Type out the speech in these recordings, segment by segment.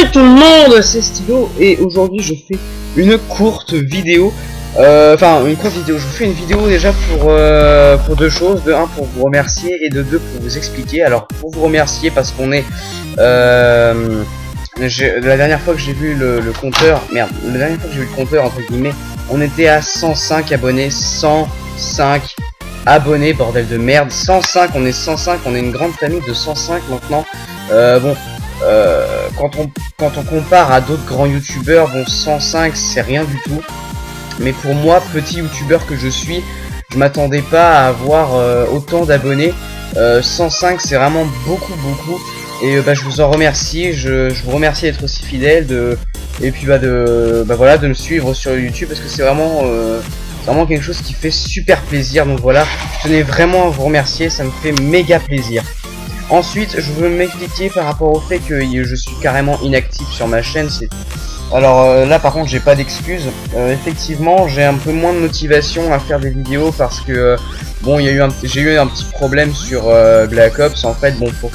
Hey tout le monde, c'est Stylo et aujourd'hui je fais une courte vidéo. euh, Enfin, une courte vidéo. Je vous fais une vidéo déjà pour euh, pour deux choses. De un pour vous remercier et de deux pour vous expliquer. Alors pour vous remercier parce qu'on est euh, la dernière fois que j'ai vu le, le compteur, merde, la dernière fois que j'ai vu le compteur entre guillemets, on était à 105 abonnés, 105 abonnés, bordel de merde, 105, on est 105, on est une grande famille de 105 maintenant. Euh, bon, euh, quand on quand on compare à d'autres grands youtubeurs, bon 105 c'est rien du tout. Mais pour moi, petit youtubeur que je suis, je m'attendais pas à avoir euh, autant d'abonnés. Euh, 105 c'est vraiment beaucoup beaucoup. Et euh, bah, je vous en remercie, je, vous remercie d'être aussi fidèle et puis bah de bah voilà de me suivre sur YouTube parce que c'est vraiment euh, vraiment quelque chose qui fait super plaisir. Donc voilà, je tenais vraiment à vous remercier, ça me fait méga plaisir. Ensuite, je veux m'expliquer par rapport au fait que je suis carrément inactif sur ma chaîne. Alors euh, là, par contre, j'ai pas d'excuses. Euh, effectivement, j'ai un peu moins de motivation à faire des vidéos parce que euh, bon, il y a eu j'ai eu un petit problème sur Black Ops. En fait, bon, pour,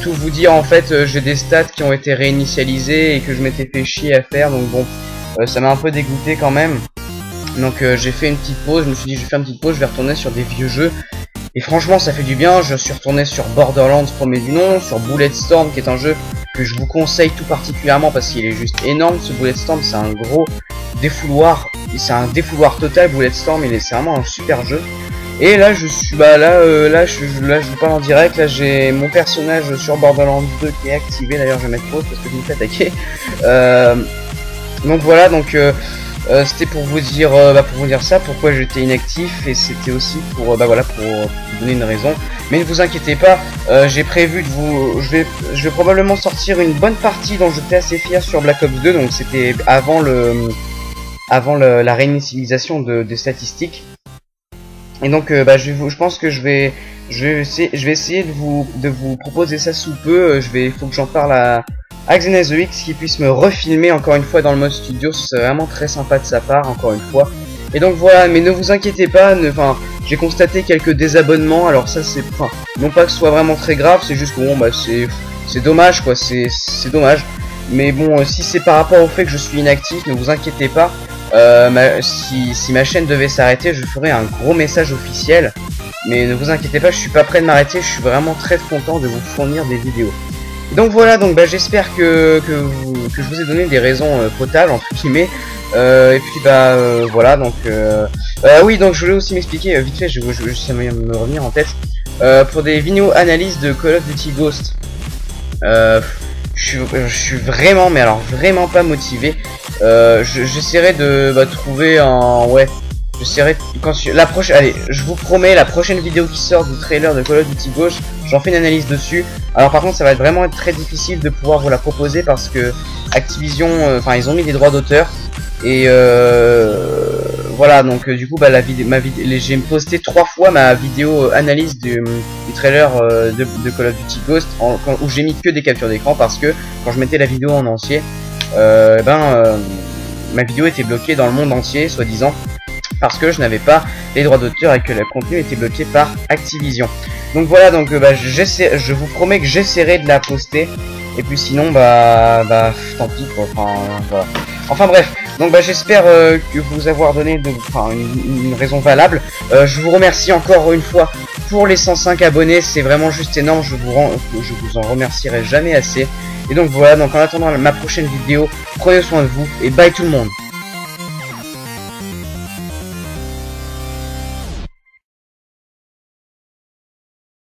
tout vous dire, en fait, j'ai des stats qui ont été réinitialisés et que je m'étais fait chier à faire. Donc bon, ça m'a un peu dégoûté quand même. Donc j'ai fait une petite pause. Je me suis dit, je vais faire une petite pause. Je vais retourner sur des vieux jeux. Et franchement, ça fait du bien. Je suis retourné sur Borderlands, premier du nom, sur Bulletstorm, qui est un jeu que je vous conseille tout particulièrement parce qu'il est juste énorme. Ce Bulletstorm, c'est un gros défouloir. C'est un défouloir total. Bulletstorm, il est vraiment un super jeu. Et là, je suis bah là, euh, là, je- là, je vous parle en direct. Là, j'ai mon personnage sur Borderlands 2 qui est activé. D'ailleurs, je vais mettre pause parce que je me fais attaquer. Euh, donc voilà, donc. euh, euh, c'était pour vous dire euh, bah, pour vous dire ça pourquoi j'étais inactif et c'était aussi pour euh, bah voilà pour vous donner une raison. Mais ne vous inquiétez pas euh, j'ai prévu de vous je vais je vais probablement sortir une bonne partie dont j'étais assez fier sur Black Ops 2 donc c'était avant le avant le- la réinitialisation de, des statistiques. Et donc euh, bah, je, vais vous- je pense que je vais je vais essayer, je vais essayer de vous de vous proposer ça sous peu Euh, je vais il faut que j'en parle à X qui puisse me refilmer encore une fois dans le mode studio, c'est vraiment très sympa de sa part, encore une fois. Et donc voilà, mais ne vous inquiétez pas, enfin, j'ai constaté quelques désabonnements, alors ça c'est, enfin, non pas que ce soit vraiment très grave, c'est juste que bon, bah c'est, dommage quoi, c'est, dommage. Mais bon, euh, si c'est par rapport au fait que je suis inactif, ne vous inquiétez pas. Euh, si, si ma chaîne devait s'arrêter, je ferai un gros message officiel. Mais ne vous inquiétez pas, je suis pas prêt de m'arrêter, je suis vraiment très content de vous fournir des vidéos. Donc voilà, donc bah, j'espère que, que, que je vous ai donné des raisons euh, entre guillemets. Euh, et puis bah euh, voilà donc euh, euh, oui donc je voulais aussi m'expliquer euh, vite fait je, je, je- ça va me revenir en tête pour des vidéos analyses de Call of Duty Ghost je suis je suis vraiment mais alors vraiment pas motivé je- j'essaierai de bah, trouver un ouais quand je- la prochaine allez je vous promets la prochaine vidéo qui sort du trailer de Call of Duty Ghost j'en fais une analyse dessus. Alors par contre ça va être vraiment être très difficile de pouvoir vous la proposer parce que Activision euh, enfin ils ont mis des droits d'auteur. Et euh, voilà donc euh, du coup bah la vidéo ma vidéo j'ai posté trois fois ma vidéo euh, analyse du, trailer de, Call of Duty Ghost où j'ai mis que des captures d'écran parce que quand je mettais la vidéo en entier euh, ben ma vidéo était bloquée dans le monde entier soi-disant parce que je n'avais pas les droits d'auteur et que le contenu était bloqué par Activision. Donc voilà, donc euh, bah, je vous promets que j'essaierai de la poster. Et puis sinon, bah, bah, tant pis quoi. Enfin, voilà. Enfin bref, donc bah, j'espère euh, que vous avoir donné une, raison valable. Euh, je vous remercie encore une fois pour les 105 abonnés, c'est vraiment juste énorme. Je vous je vous en remercierai jamais assez. Et donc voilà, donc en attendant ma prochaine vidéo, prenez soin de vous et bye tout le monde.